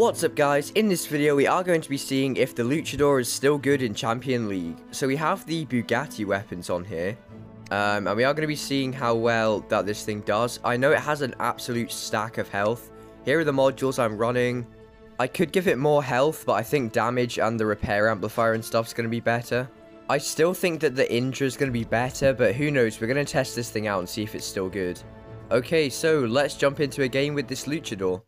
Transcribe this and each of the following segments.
What's up guys, in this video we are going to be seeing if the Luchador is still good in Champion League. So we have the Bugatti weapons on here, um, and we are going to be seeing how well that this thing does. I know it has an absolute stack of health. Here are the modules I'm running. I could give it more health, but I think damage and the repair amplifier and stuff is going to be better. I still think that the Indra is going to be better, but who knows, we're going to test this thing out and see if it's still good. Okay, so let's jump into a game with this Luchador.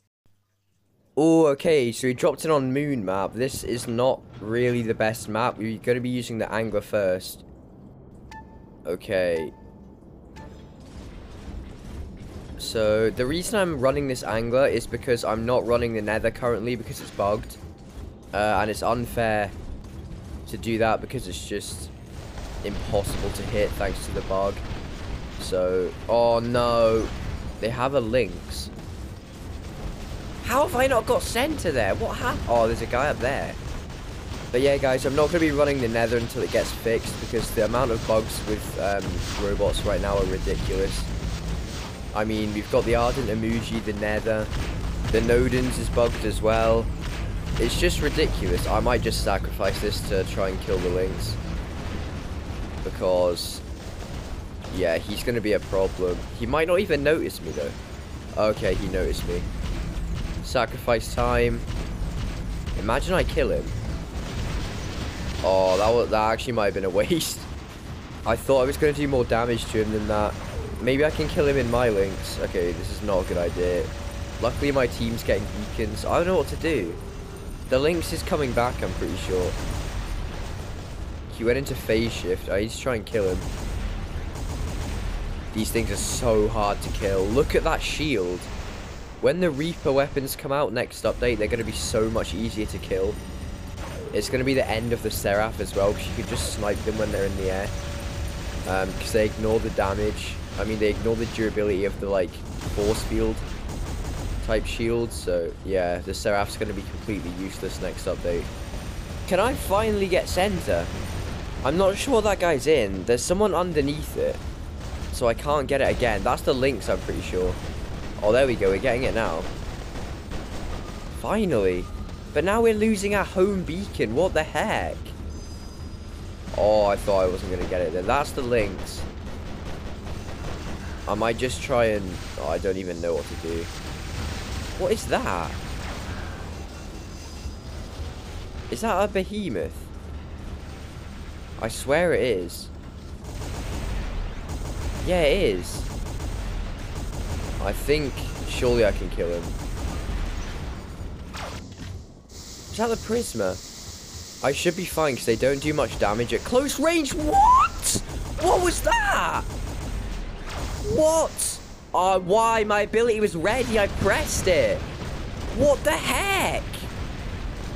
Oh, okay, so we dropped it on Moon map. This is not really the best map. We're going to be using the Angler first. Okay. So, the reason I'm running this Angler is because I'm not running the Nether currently because it's bugged. Uh, and it's unfair to do that because it's just impossible to hit thanks to the bug. So, oh no. They have a Lynx. How have I not got center there? What happened? Oh, there's a guy up there. But yeah, guys, I'm not going to be running the nether until it gets fixed because the amount of bugs with um, robots right now are ridiculous. I mean, we've got the Ardent Emoji, the nether, the Nodens is bugged as well. It's just ridiculous. I might just sacrifice this to try and kill the Lynx. Because, yeah, he's going to be a problem. He might not even notice me, though. Okay, he noticed me. Sacrifice time. Imagine I kill him. Oh, that, was, that actually might have been a waste. I thought I was going to do more damage to him than that. Maybe I can kill him in my links. Okay, this is not a good idea. Luckily, my team's getting beacons. I don't know what to do. The Lynx is coming back, I'm pretty sure. He went into phase shift. I need to try and kill him. These things are so hard to kill. Look at that shield. When the Reaper weapons come out next update, they're going to be so much easier to kill. It's going to be the end of the Seraph as well, because you can just snipe them when they're in the air. Because um, they ignore the damage. I mean, they ignore the durability of the, like, force field type shields. So, yeah, the Seraph's going to be completely useless next update. Can I finally get center? I'm not sure that guy's in. There's someone underneath it. So I can't get it again. That's the Lynx, I'm pretty sure. Oh, there we go. We're getting it now. Finally. But now we're losing our home beacon. What the heck? Oh, I thought I wasn't going to get it then. That's the Lynx. I might just try and... Oh, I don't even know what to do. What is that? Is that a behemoth? I swear it is. Yeah, it is. I think surely I can kill him. Is that the Prisma? I should be fine because they don't do much damage at close range. What? What was that? What? Uh, why? My ability was ready. I pressed it. What the heck?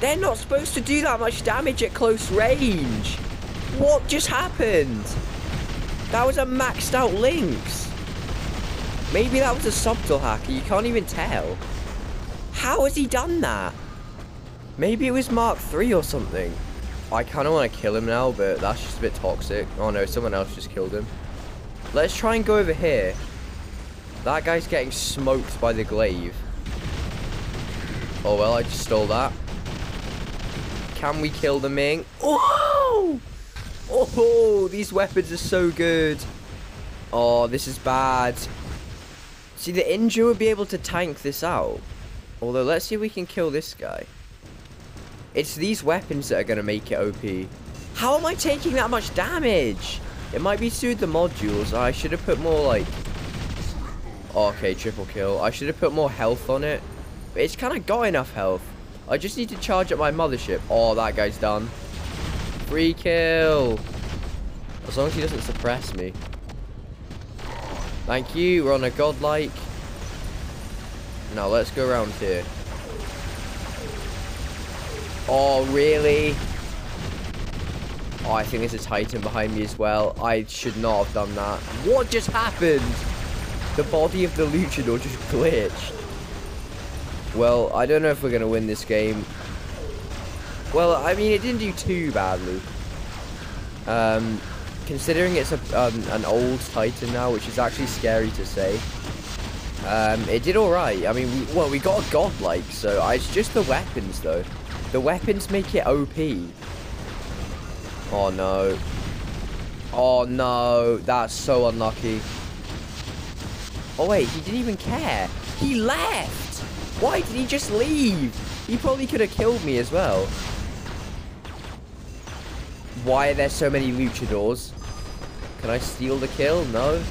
They're not supposed to do that much damage at close range. What just happened? That was a maxed out Lynx. Maybe that was a subtle hacker. You can't even tell. How has he done that? Maybe it was Mark 3 or something. I kind of want to kill him now, but that's just a bit toxic. Oh no, someone else just killed him. Let's try and go over here. That guy's getting smoked by the glaive. Oh well, I just stole that. Can we kill the Ming? Oh! Oh, these weapons are so good. Oh, this is bad. See, the Indra would be able to tank this out. Although, let's see if we can kill this guy. It's these weapons that are going to make it OP. How am I taking that much damage? It might be through the modules. I should have put more, like... Oh, okay, triple kill. I should have put more health on it. But it's kind of got enough health. I just need to charge up my mothership. Oh, that guy's done. Free kill. As long as he doesn't suppress me. Thank you, we're on a godlike. Now let's go around here. Oh, really? Oh, I think there's a titan behind me as well. I should not have done that. What just happened? The body of the luchador just glitched. Well, I don't know if we're going to win this game. Well, I mean, it didn't do too badly. Um, considering it's a, um, an old Titan now, which is actually scary to say. Um, it did alright. I mean, we, well, we got a godlike, so uh, it's just the weapons, though. The weapons make it OP. Oh, no. Oh, no. That's so unlucky. Oh, wait. He didn't even care. He left. Why did he just leave? He probably could have killed me as well. Why are there so many luchadors? Can I steal the kill? No.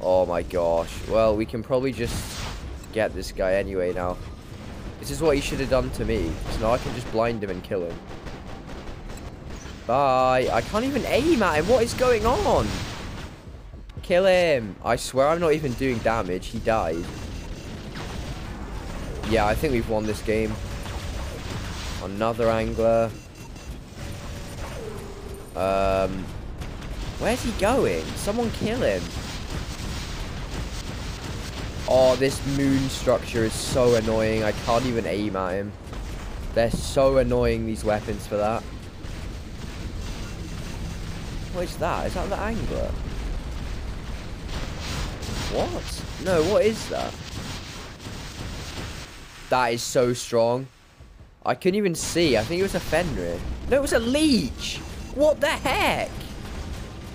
Oh my gosh. Well, we can probably just get this guy anyway now. This is what he should have done to me. So now I can just blind him and kill him. Bye. I can't even aim at him. What is going on? Kill him. I swear I'm not even doing damage. He died. Yeah, I think we've won this game. Another angler. Um, where's he going? Someone kill him. Oh, this moon structure is so annoying. I can't even aim at him. They're so annoying, these weapons, for that. What is that? Is that the angler? What? No, what is that? That is so strong. I couldn't even see. I think it was a Fenrir. No, it was a leech. What the heck?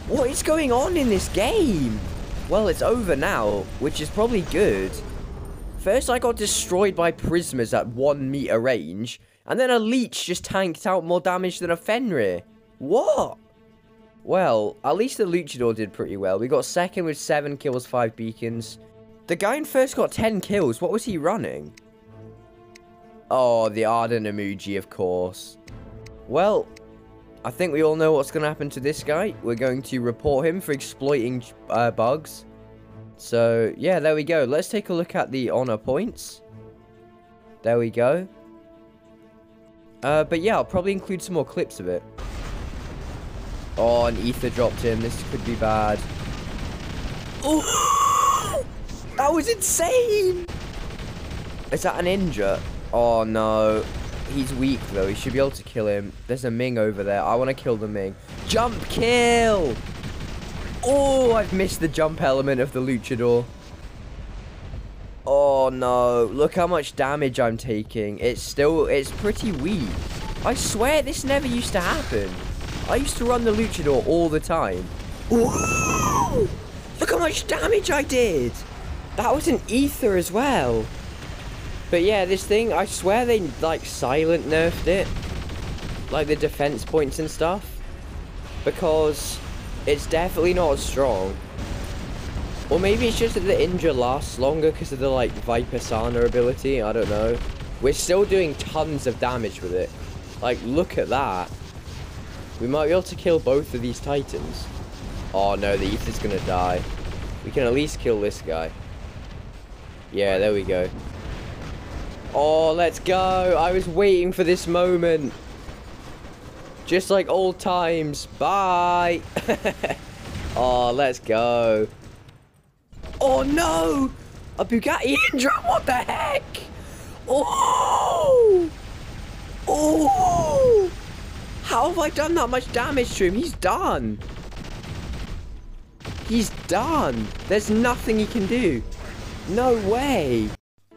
What is going on in this game? Well, it's over now, which is probably good. First, I got destroyed by Prismas at one meter range, and then a leech just tanked out more damage than a Fenrir. What? Well, at least the Luchador did pretty well. We got second with 7 kills, 5 beacons. The guy in first got 10 kills. What was he running? Oh, the Arden emoji, of course. Well, I think we all know what's going to happen to this guy. We're going to report him for exploiting uh, bugs. So, yeah, there we go. Let's take a look at the honor points. There we go. Uh, but yeah, I'll probably include some more clips of it. Oh, an ether dropped him. This could be bad. Oh, that was insane. Is that an injure? Oh, no. He's weak, though. He should be able to kill him. There's a Ming over there. I want to kill the Ming. Jump kill! Oh, I've missed the jump element of the Luchador. Oh, no. Look how much damage I'm taking. It's still... It's pretty weak. I swear this never used to happen. I used to run the Luchador all the time. Look how much damage I did! That was an ether as well. But yeah, this thing, I swear they, like, silent nerfed it. Like, the defense points and stuff. Because it's definitely not as strong. Or maybe it's just that the Indra lasts longer because of the, like, Viper Sana ability. I don't know. We're still doing tons of damage with it. Like, look at that. We might be able to kill both of these titans. Oh, no, the Ether's gonna die. We can at least kill this guy. Yeah, there we go. Oh, let's go. I was waiting for this moment. Just like old times. Bye. oh, let's go. Oh, no. A Bugatti Indra. What the heck? Oh. Oh. How have I done that much damage to him? He's done. He's done. There's nothing he can do. No way.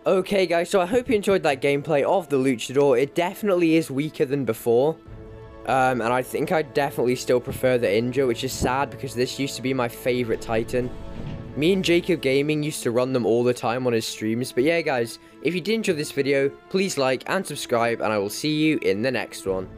Okay guys, so I hope you enjoyed that gameplay of the Luchador. It definitely is weaker than before. Um, and I think I definitely still prefer the Indra, which is sad because this used to be my favorite Titan. Me and Jacob Gaming used to run them all the time on his streams. But yeah guys, if you did enjoy this video, please like and subscribe and I will see you in the next one.